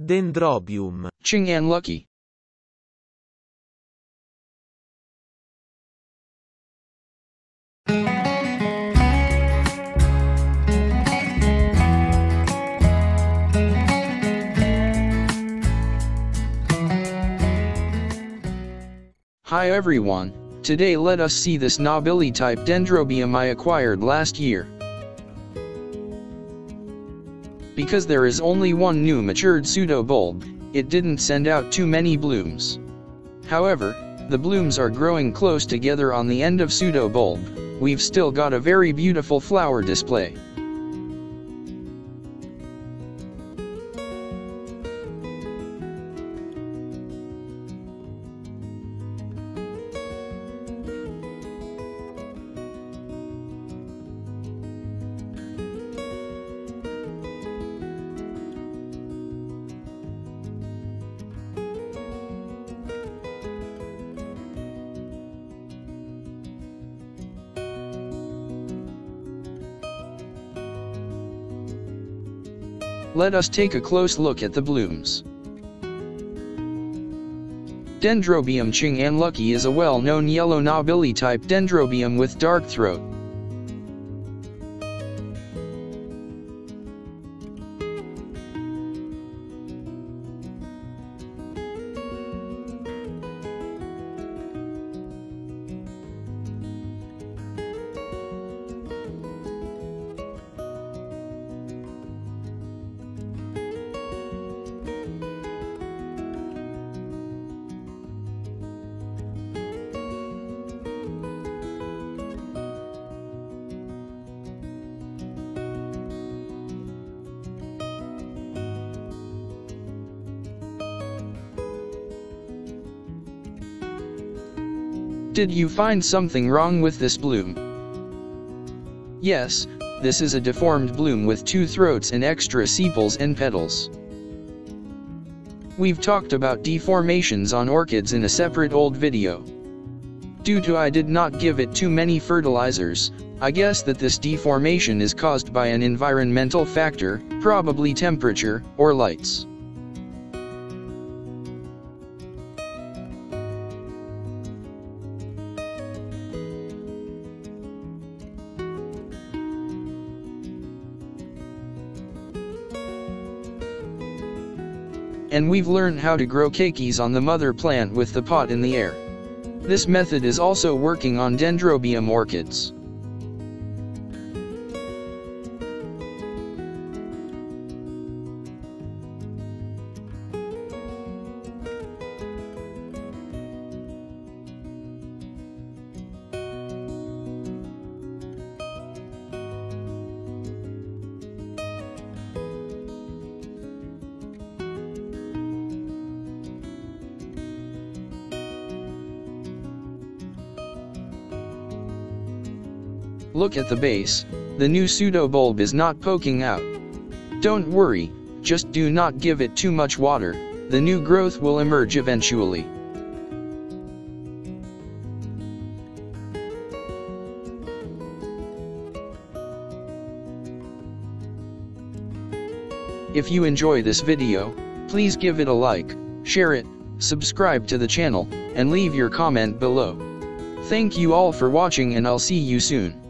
Dendrobium. Chin Ann Lucky. Hi everyone, today let us see this Nobile type Dendrobium I acquired last year. Because there is only one new matured pseudo-bulb, it didn't send out too many blooms. However, the blooms are growing close together on the end of pseudo-bulb, we've still got a very beautiful flower display. Let us take a close look at the blooms. Dendrobium Chin Ann Lucky is a well-known yellow nobile type dendrobium with dark throat. Did you find something wrong with this bloom? Yes, this is a deformed bloom with two throats and extra sepals and petals. We've talked about deformations on orchids in a separate old video. Due to I did not give it too many fertilizers, I guess that this deformation is caused by an environmental factor, probably temperature, or lights. And we've learned how to grow keikis on the mother plant with the pot in the air. This method is also working on dendrobium orchids. Look at the base, the new pseudo bulb is not poking out. Don't worry, just do not give it too much water, the new growth will emerge eventually. If you enjoy this video, please give it a like, share it, subscribe to the channel, and leave your comment below. Thank you all for watching and I'll see you soon.